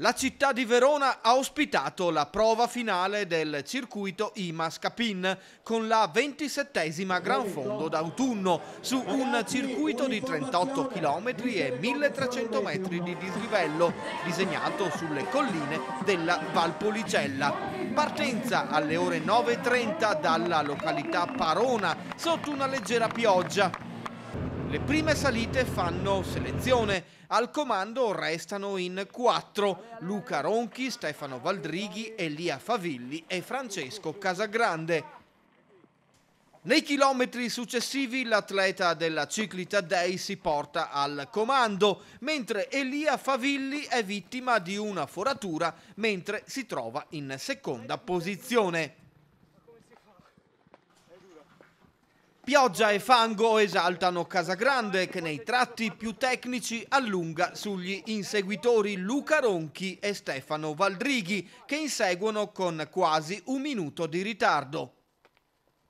La città di Verona ha ospitato la prova finale del circuito IMA Scapin con la 27esima Gran Fondo d'autunno su un circuito di 38 km e 1300 metri di dislivello disegnato sulle colline della Valpolicella. Partenza alle ore 9.30 dalla località Parona sotto una leggera pioggia le prime salite fanno selezione. Al comando restano in quattro Luca Ronchi, Stefano Valdrighi, Elia Favilli e Francesco Casagrande. Nei chilometri successivi l'atleta della Ciclita Day si porta al comando, mentre Elia Favilli è vittima di una foratura mentre si trova in seconda posizione. Pioggia e fango esaltano Casagrande che nei tratti più tecnici allunga sugli inseguitori Luca Ronchi e Stefano Valdrighi che inseguono con quasi un minuto di ritardo.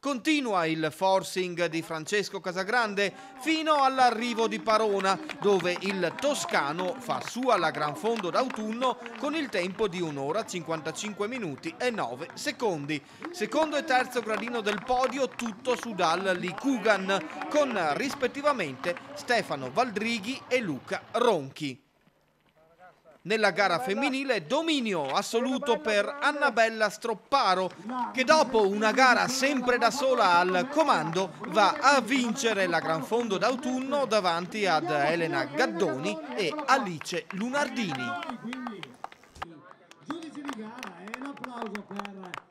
Continua il forcing di Francesco Casagrande fino all'arrivo di Parona, dove il toscano fa sua la Gran Fondo d'autunno con il tempo di un'ora 55 minuti e 9 secondi. Secondo e terzo gradino del podio tutto su Dal Likugan, con rispettivamente Stefano Valdrighi e Luca Ronchi. Nella gara femminile dominio assoluto per Annabella Stropparo che dopo una gara sempre da sola al comando va a vincere la Gran Fondo d'autunno davanti ad Elena Gaddoni e Alice Lunardini. Giudice di gara e un applauso per